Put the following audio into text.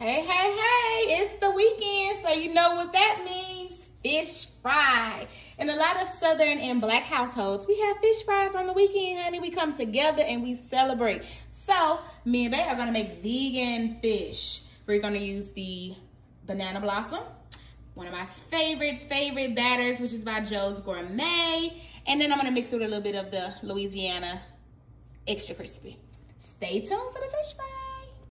Hey, hey, hey, it's the weekend, so you know what that means. Fish fry. In a lot of Southern and Black households, we have fish fries on the weekend, honey. We come together and we celebrate. So, me and Bay are gonna make vegan fish. We're gonna use the banana blossom, one of my favorite, favorite batters, which is by Joe's Gourmet. And then I'm gonna mix it with a little bit of the Louisiana extra crispy. Stay tuned for the fish fry.